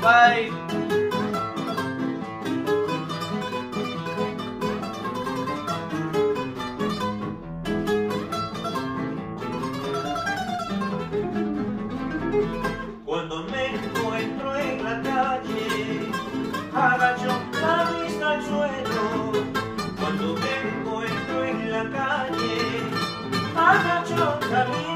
Bye. Cuando me encuentro en la calle, agacho la vista al suelo. Cuando me encuentro en la calle, agacho la vista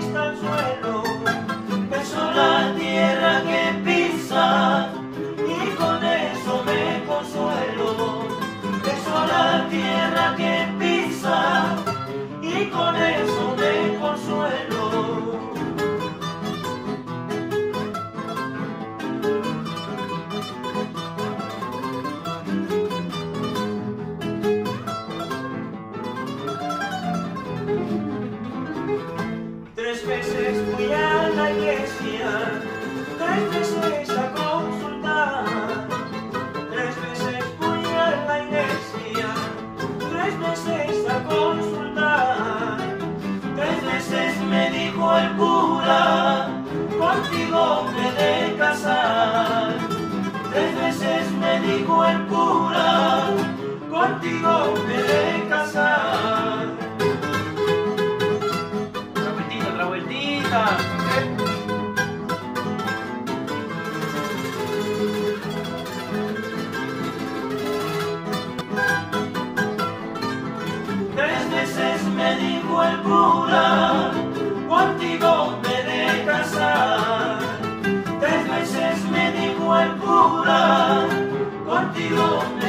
conde de casar. Tres veces me dijo el cura, contigo me de casar. Otra vueltita, otra vueltita. Tres veces me dijo el cura. Lord.